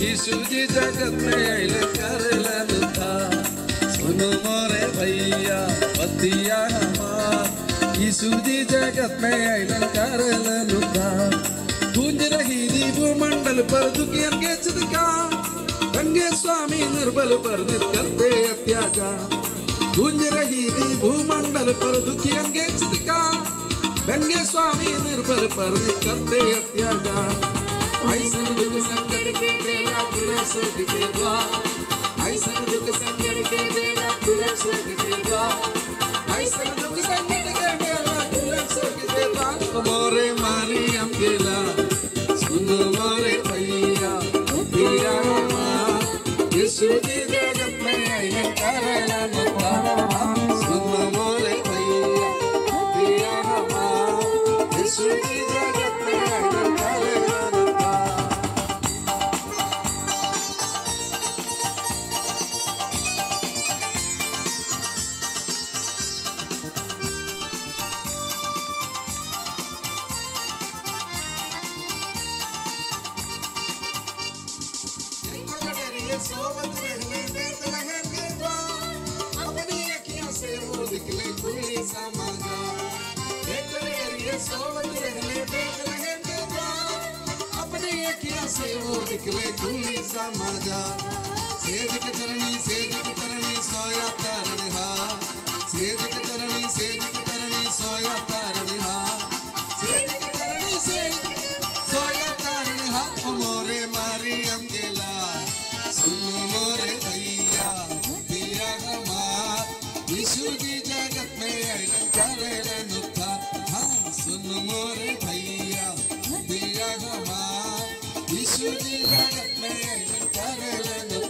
यीशु जी जगत में था सुनो मोरे भैया बतिया हमार। जगत में गूंज रही थी भूमंडल पर दुखियन के चित्कार गंगे स्वामी निर्बल पर करते अत्याचार। गूंज रही थी भूमंडल पर दुखियन के चित्कार गंगे स्वामी निर्बल पर करते अत्याचार। ऐसन दुख संकट के स्वर्ग के द्वार ऐसन दुख संकट के बेला खुले स्वर्ग के ऐसन दुख संकट के बेला खुले स्वर्ग के द्वार मोरे सुन मोरे भैया माँ यीशु जगत में सुन मोरे भैया माँ यीशु जी जगत ये अखियों से वो निकले खुली ये सोवत रहने बेतलहम के अपनी से वो निकले खुली समाजा सेज के चरणी सेज के चरणी सोया यीशु जी जगत में करे नुता हाँ सुन मोरे भैया, दिया हमार। यीशु जी जगत में करे नुता